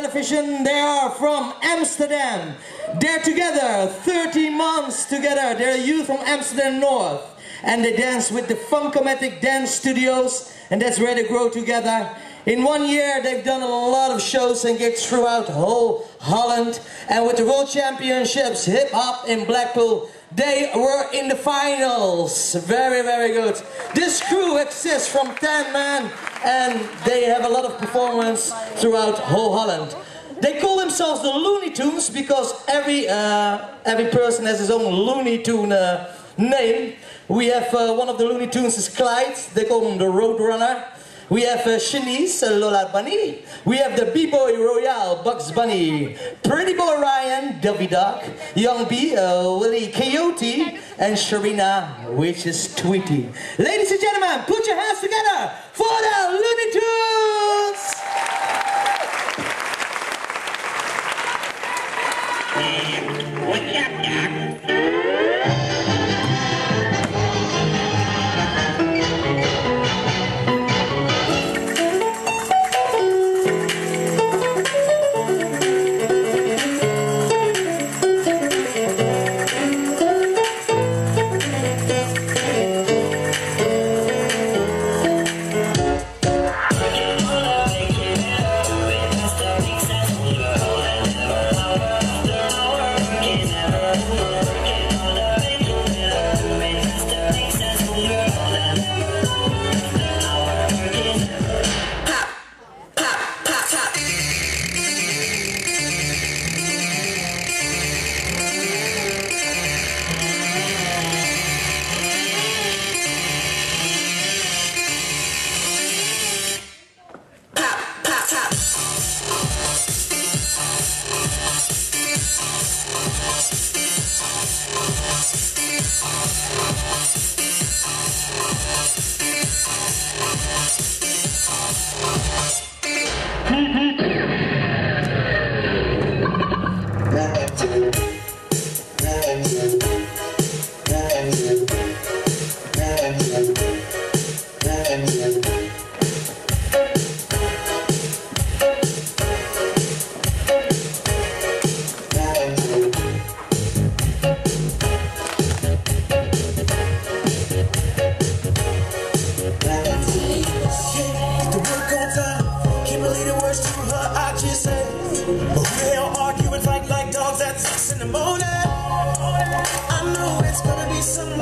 Television, they are from Amsterdam. They're together, 30 months together. They're youth from Amsterdam North. And they dance with the Funkomatic Dance Studios, and that's where they grow together. In one year, they've done a lot of shows and gigs throughout whole Holland. And with the World Championships Hip Hop in Blackpool, they were in the finals. Very, very good. This crew exists from 10 men and they have a lot of performance throughout whole Holland. They call themselves the Looney Tunes because every, uh, every person has his own Looney Tune uh, name. We have uh, one of the Looney Tunes is Clyde, they call him the Roadrunner. We have uh, Shanice, uh, Lola Bunny. We have the B-Boy Royale, Bugs Bunny. Pretty Boy Ryan, Daffy Duck. Young B, uh, Willie Coyote. And Sharina, which is Tweety. Ladies and gentlemen, put your hands together for the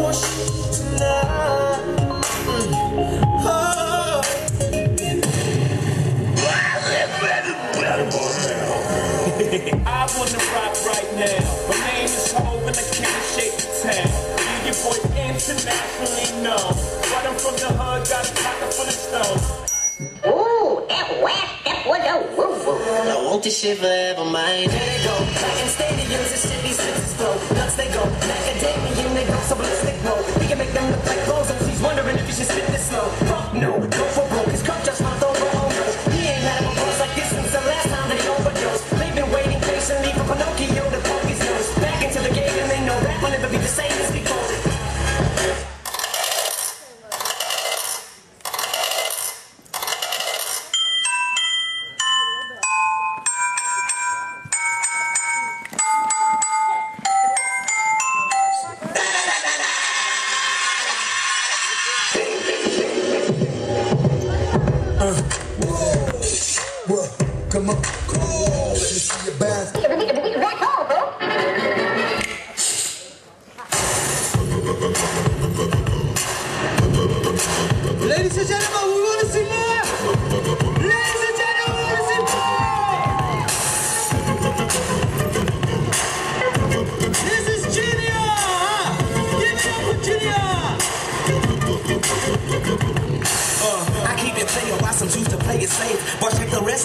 I wanna rock right now. My name is Hov and I can't shake the town. Me, your boy internationally known. But I'm from the hood, got a pocket full of stones. Ooh, that whack, that was a woo-woo. I want this shit forever, man. There they go. Back in stadiums and let me see your bounce.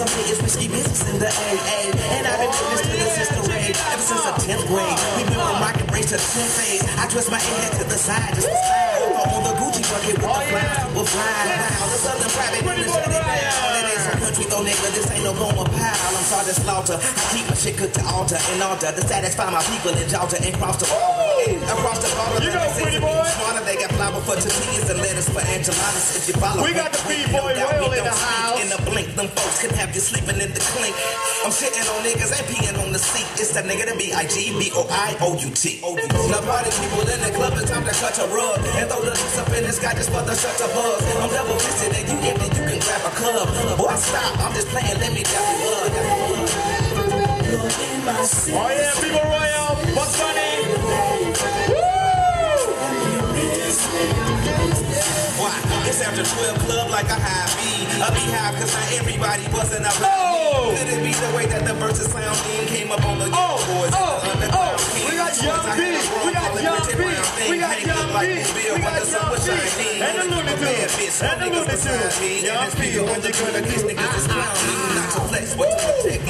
Check the risky business in the AA. And I've been witness to the sister rate ever since the 10th grade. We went from rock and brace to 10th phase. I twist my head to the side just to slide. On the Gucci bucket with the fly, will fly. Now the southern private in the city down. It ain't so country, though, nigga, this ain't no Roma pile. I'm sorry to slaughter. I keep my shit cooked to altar and altar to satisfy my people in Georgia and cross the border. Across the border, You know, pretty boy. Smarter, they got flour for tortillas and lettuce for enchiladas. If you follow We got the B-boy no doubt in the don't them folks can have you sleeping in the clink. I'm shitting on niggas and peeing on the seat. It's that nigga, the B-I-G-B-O-I-O-U-T. Now party people in the club, it's time to cut a rug. And throw the up in just for the shut a buzz. I'm double fisted and you you can grab a club. Boy, stop, I'm just playing, let me you. Oh yeah, Viva Royal, It's 12 club like a high B. A beehive cause not everybody wasn't a Oh! Could it be the way that the verses sound? In came up on the Oh, boys oh, and the underground oh, we got Young B, we got Young B, we got Young B, we got Young B, and the Looney Tunes, and the Looney Tunes. Young B, the good of these niggas is ah, ah, clowning. Ah. Not to flex, but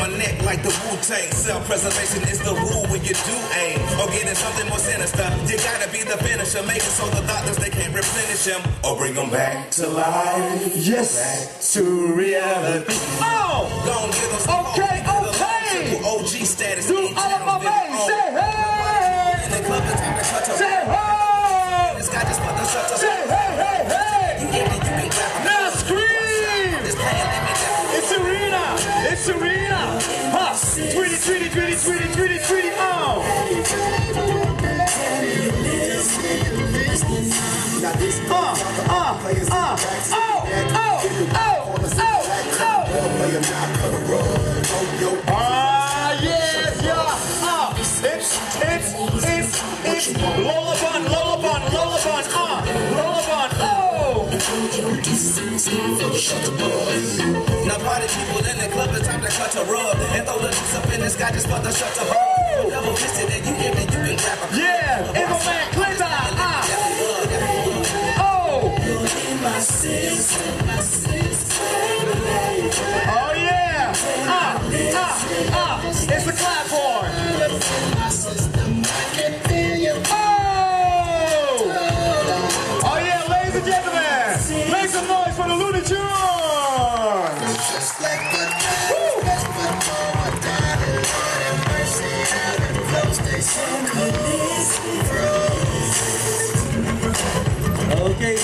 my neck like the Wu-Tang. Self-preservation is the rule when you do aim. Or getting something more sinister. You gotta be the finisher. Make it so the doctors, they can't replenish him. Or bring them back to life. Yes, Back to reality. Oh! Don't give them Okay, hope. Give them okay. OG status. Do all of my Uh, uh, uh, oh, oh, oh! Ah, yeah, yeah, ah! It's, it's, it's, it's Lullabun, Lullabun, Lullabun, ah! Lullabun, oh! Now party people in the club, it's time to cut a rug and throw the loose up in the sky just for the shut the hole. Double fisted and you hear me, you can grab a Yeah, the Looney Tunes! Okay.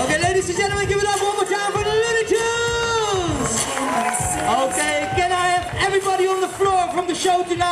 Okay, ladies and gentlemen, give it up one more time for the Looney Tunes! Okay, can I have everybody on the floor from the show tonight?